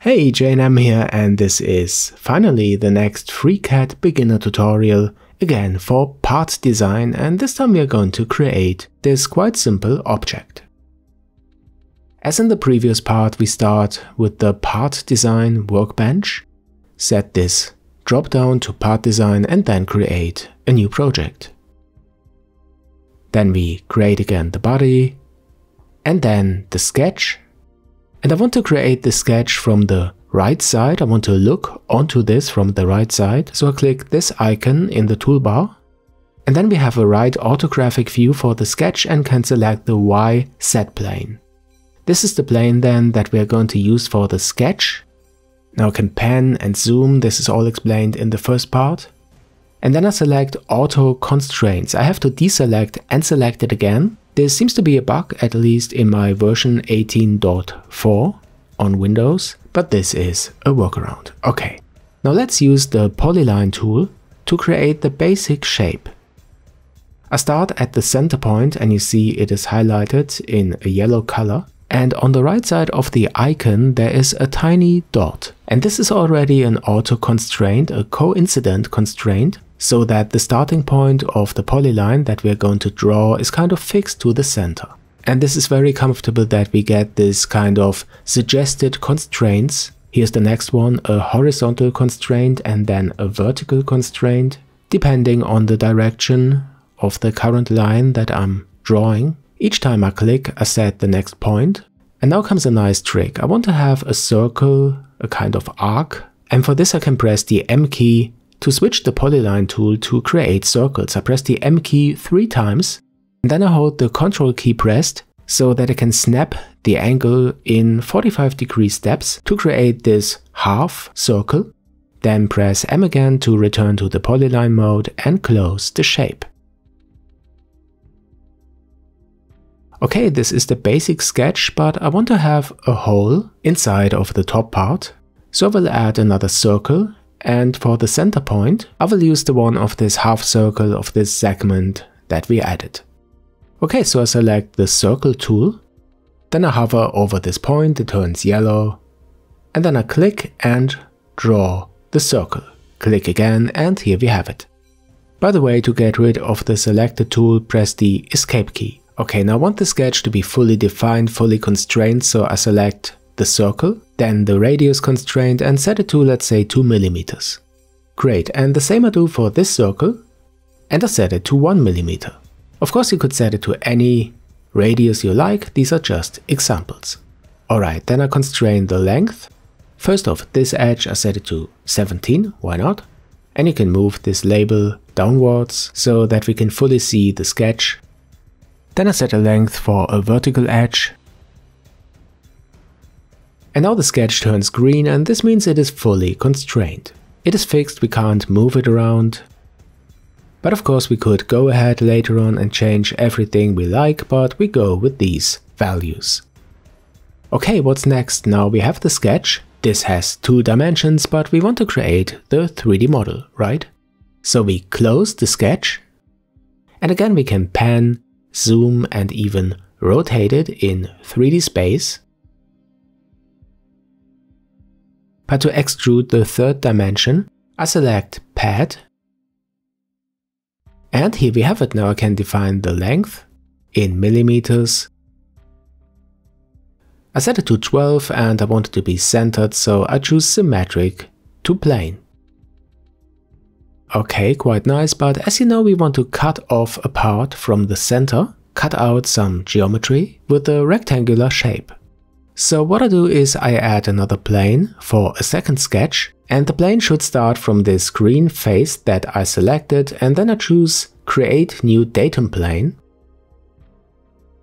Hey, Jayanam here and this is finally the next FreeCAD beginner tutorial again for part design and this time we are going to create this quite simple object. As in the previous part we start with the part design workbench, set this drop down to part design and then create a new project. Then we create again the body and then the sketch and I want to create the sketch from the right side. I want to look onto this from the right side. So I click this icon in the toolbar. And then we have a right orthographic view for the sketch and can select the Y set plane. This is the plane then that we are going to use for the sketch. Now I can pan and zoom, this is all explained in the first part. And then I select auto constraints. I have to deselect and select it again there seems to be a bug, at least in my version 18.4 on Windows, but this is a workaround. Okay, now let's use the polyline tool to create the basic shape. I start at the center point and you see it is highlighted in a yellow color. And on the right side of the icon there is a tiny dot. And this is already an auto constraint, a coincident constraint, so that the starting point of the polyline that we're going to draw is kind of fixed to the center. And this is very comfortable that we get this kind of suggested constraints. Here's the next one, a horizontal constraint and then a vertical constraint, depending on the direction of the current line that I'm drawing. Each time I click, I set the next point. And now comes a nice trick. I want to have a circle, a kind of arc. And for this I can press the M key to switch the polyline tool to create circles, I press the M key three times, and then I hold the Ctrl key pressed so that I can snap the angle in 45 degree steps to create this half circle. Then press M again to return to the polyline mode and close the shape. Okay, this is the basic sketch, but I want to have a hole inside of the top part. So I will add another circle and for the center point, I will use the one of this half circle of this segment that we added. Okay, so I select the circle tool, then I hover over this point, it turns yellow, and then I click and draw the circle. Click again and here we have it. By the way, to get rid of the selected tool, press the escape key. Okay, now I want the sketch to be fully defined, fully constrained, so I select the circle, then the radius constraint and set it to let's say 2 millimeters. Great, and the same I do for this circle, and I set it to 1 millimeter. Of course you could set it to any radius you like, these are just examples. Alright, then I constrain the length. First off, this edge I set it to 17, why not? And you can move this label downwards so that we can fully see the sketch. Then I set a length for a vertical edge and now the sketch turns green and this means it is fully constrained. It is fixed, we can't move it around. But of course we could go ahead later on and change everything we like, but we go with these values. Okay, what's next? Now we have the sketch. This has two dimensions, but we want to create the 3D model, right? So we close the sketch. And again we can pan, zoom and even rotate it in 3D space. But to extrude the third dimension, I select Pad. And here we have it. Now I can define the length in millimeters. I set it to 12 and I want it to be centered, so I choose symmetric to plane. Okay, quite nice, but as you know we want to cut off a part from the center, cut out some geometry with a rectangular shape. So what I do is I add another plane for a second sketch and the plane should start from this green face that I selected and then I choose create new datum plane.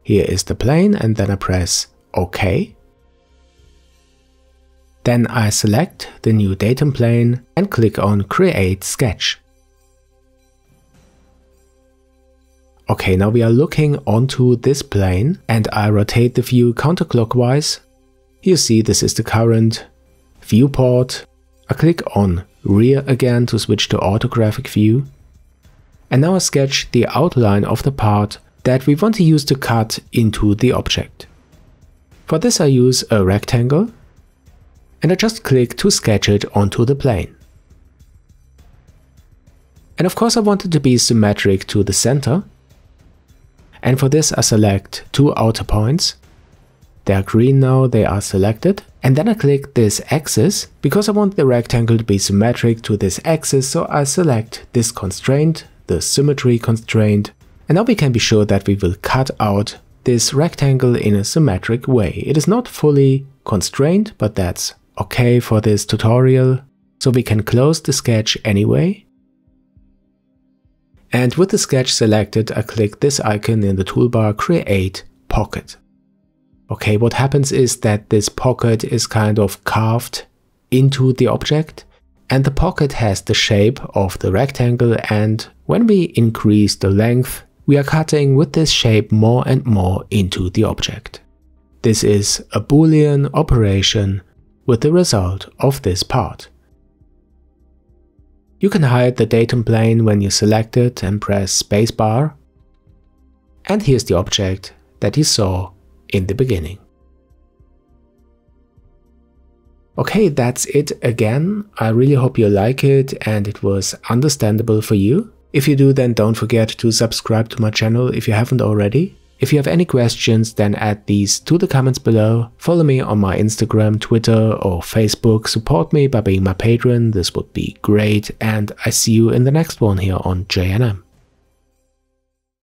Here is the plane and then I press OK. Then I select the new datum plane and click on create sketch. Okay, now we are looking onto this plane and I rotate the view counterclockwise you see this is the current viewport. I click on rear again to switch to orthographic view. And now I sketch the outline of the part that we want to use to cut into the object. For this I use a rectangle. and I just click to sketch it onto the plane. And of course I want it to be symmetric to the center. And for this I select two outer points. They are green now, they are selected. And then I click this axis, because I want the rectangle to be symmetric to this axis, so I select this constraint, the symmetry constraint. And now we can be sure that we will cut out this rectangle in a symmetric way. It is not fully constrained, but that's okay for this tutorial. So we can close the sketch anyway. And with the sketch selected, I click this icon in the toolbar, Create Pocket. Okay, what happens is that this pocket is kind of carved into the object and the pocket has the shape of the rectangle and when we increase the length, we are cutting with this shape more and more into the object. This is a boolean operation with the result of this part. You can hide the datum plane when you select it and press spacebar. And here's the object that you saw in the beginning. Okay, that's it again. I really hope you like it and it was understandable for you. If you do, then don't forget to subscribe to my channel if you haven't already. If you have any questions, then add these to the comments below. Follow me on my Instagram, Twitter or Facebook. Support me by being my patron, this would be great. And I see you in the next one here on Jayanam.